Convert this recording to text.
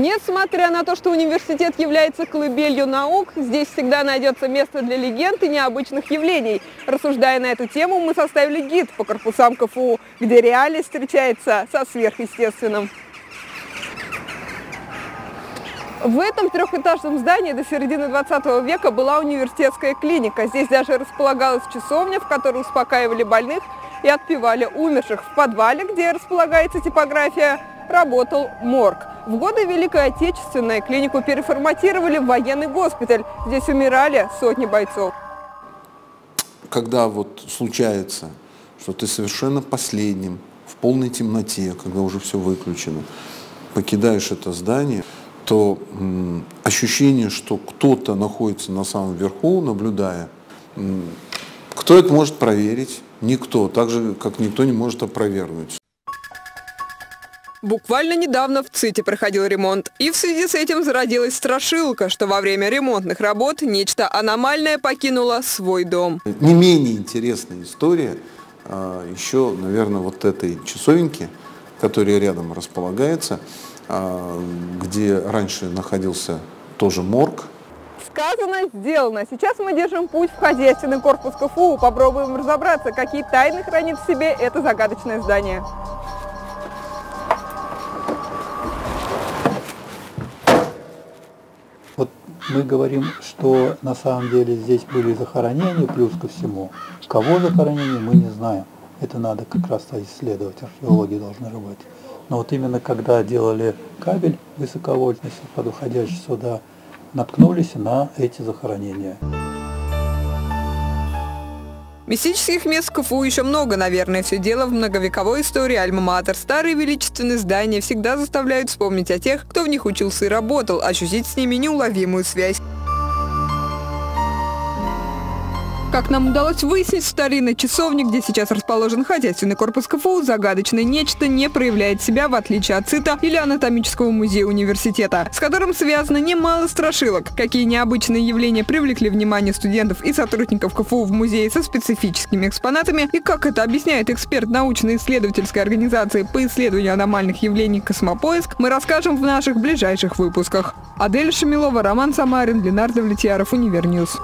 Несмотря на то, что университет является колыбелью наук, здесь всегда найдется место для легенд и необычных явлений. Рассуждая на эту тему, мы составили гид по корпусам КФУ, где реальность встречается со сверхъестественным. В этом трехэтажном здании до середины 20 века была университетская клиника. Здесь даже располагалась часовня, в которой успокаивали больных и отпевали умерших. В подвале, где располагается типография, работал морг. В годы Великой Отечественной клинику переформатировали в военный госпиталь. Здесь умирали сотни бойцов. Когда вот случается, что ты совершенно последним, в полной темноте, когда уже все выключено, покидаешь это здание, то ощущение, что кто-то находится на самом верху, наблюдая, кто это может проверить? Никто, так же, как никто не может опровергнуть. Буквально недавно в ЦИТе проходил ремонт. И в связи с этим зародилась страшилка, что во время ремонтных работ нечто аномальное покинуло свой дом. Не менее интересная история а, еще, наверное, вот этой часовенки, которая рядом располагается, а, где раньше находился тоже морг. Сказано, сделано. Сейчас мы держим путь в хозяйственный корпус КФУ. Попробуем разобраться, какие тайны хранит в себе это загадочное здание. Мы говорим, что на самом деле здесь были захоронения, плюс ко всему. Кого захоронения, мы не знаем. Это надо как раз исследовать, археологи должны работать. Но вот именно когда делали кабель высоковольтный, подуходящий сюда, наткнулись на эти захоронения. Мистических мест в КФУ еще много, наверное. Все дело в многовековой истории Альма-Матер. Старые величественные здания всегда заставляют вспомнить о тех, кто в них учился и работал, ощутить с ними неуловимую связь. Как нам удалось выяснить, в старинной часовне, где сейчас расположен хозяйственный корпус КФУ, загадочное нечто не проявляет себя, в отличие от ЦИТа или анатомического музея университета, с которым связано немало страшилок. Какие необычные явления привлекли внимание студентов и сотрудников КФУ в музее со специфическими экспонатами, и как это объясняет эксперт научно-исследовательской организации по исследованию аномальных явлений «Космопоиск», мы расскажем в наших ближайших выпусках. Адель Шамилова, Роман Самарин, Ленар Давлетьяров, UniverNews.